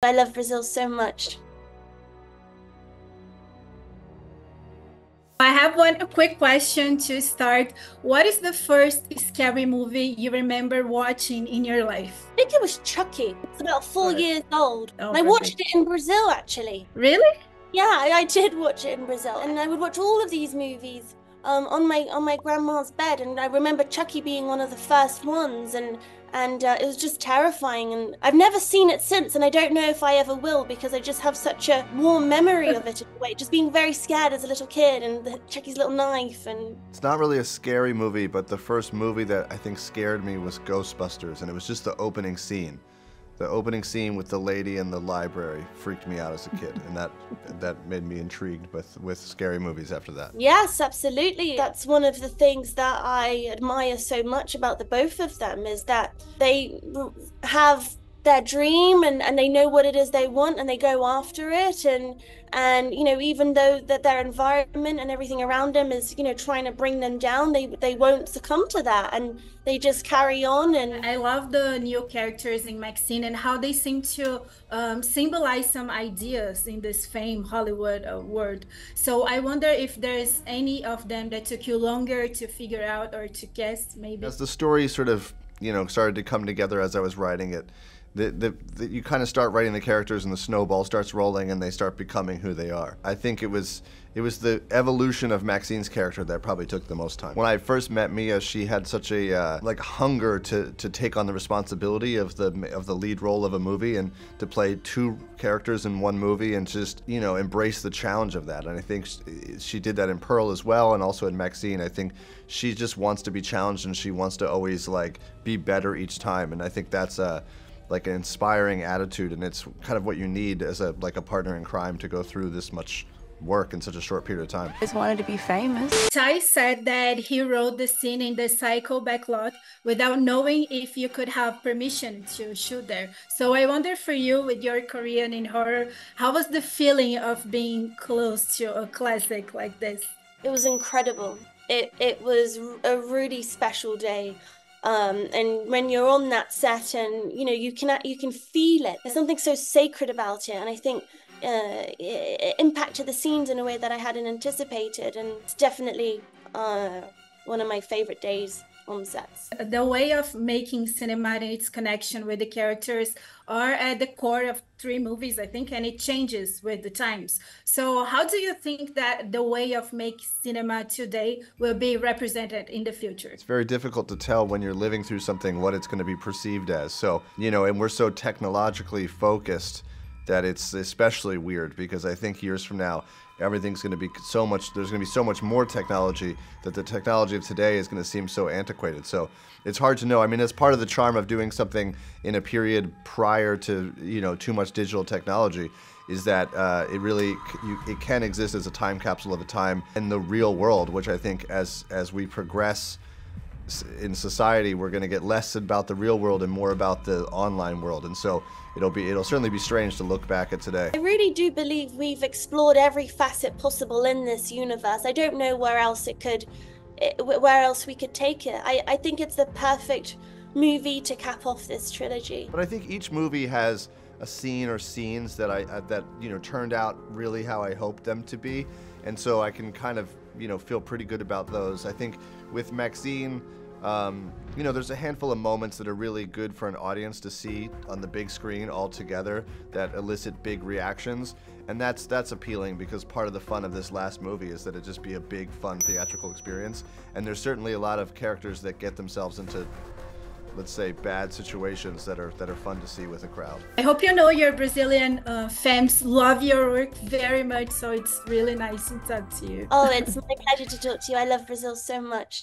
I love Brazil so much. I have one quick question to start. What is the first scary movie you remember watching in your life? I think it was Chucky. It's about four years old. Oh, I watched it in Brazil actually. Really? Yeah, I, I did watch it in Brazil, and I would watch all of these movies um, on my on my grandma's bed. And I remember Chucky being one of the first ones, and and uh, it was just terrifying. And I've never seen it since, and I don't know if I ever will because I just have such a warm memory of it. Way, just being very scared as a little kid, and the, Chucky's little knife, and It's not really a scary movie, but the first movie that I think scared me was Ghostbusters, and it was just the opening scene. The opening scene with the lady in the library freaked me out as a kid, and that that made me intrigued with with scary movies after that. Yes, absolutely. That's one of the things that I admire so much about the both of them is that they have their dream and, and they know what it is they want and they go after it and and you know even though that their environment and everything around them is you know trying to bring them down they they won't succumb to that and they just carry on and I love the new characters in MaXXXine and how they seem to um, symbolize some ideas in this fame Hollywood uh, world. So I wonder if there's any of them that took you longer to figure out or to guess, maybe. As the story sort of you know started to come together as I was writing it, the, the, the you kind of start writing the characters and the snowball starts rolling and they start becoming who they are. I think it was it was the evolution of MaXXXine's character that probably took the most time. When I first met Mia, she had such a uh, like hunger to, to take on the responsibility of the of the lead role of a movie and to play two characters in one movie and just you know embrace the challenge of that. And I think she, did that in Pearl as well, and also in Maxine. I think she just wants to be challenged and she wants to always like be better each time. And I think that's a like an inspiring attitude, and it's kind of what you need as a like a partner in crime to go through this much work in such a short period of time. I just wanted to be famous. Ti said that he wrote the scene in the Psycho backlot without knowing if you could have permission to shoot there. So I wonder for you, with your Korean in horror, how was the feeling of being close to a classic like this? it was incredible. It it was a really special day. Um, and when you're on that set and you know you can you can feel it. There's something so sacred about it and i think uh, it, impacted the scenes in a way that i hadn't anticipated and it's definitely uh, one of my favorite days on sets The way of making cinema and its connection with the characters are at the core of three movies, I think, and it changes with the times. So, how do you think that the way of making cinema today will be represented in the future? It's very difficult to tell when you're living through something what it's going to be perceived as. So, you know, and we're so technologically focused that it's especially weird because I think years from now, everything's going to be so much, there's going to be so much more technology that the technology of today is going to seem so antiquated. So it's hard to know. I mean, it's part of the charm of doing something in a period prior to, you know, too much digital technology is that uh, it really you, it can exist as a time capsule of a time in the real world, which I think as as we progress in society, we're going to get less about the real world and more about the online world. And so it'll be it'll certainly be strange to look back at today. I really do believe we've explored every facet possible in this universe. I don't know where else it could, where else we could take it. I, I think it's the perfect movie to cap off this trilogy. But I think each movie has a scene or scenes that I uh, that you know turned out really how I hoped them to be, and so I can kind of you know feel pretty good about those. I think with MaXXXine. Um, you know, there's a handful of moments that are really good for an audience to see on the big screen all together that elicit big reactions, and that's that's appealing because part of the fun of this last movie is that it just be a big, fun theatrical experience. And there's certainly a lot of characters that get themselves into let's say bad situations that are that are fun to see with a crowd. I hope you know your Brazilian uh, fans love your work very much, so it's really nice to talk to you. Oh, it's my pleasure to talk to you. I love Brazil so much.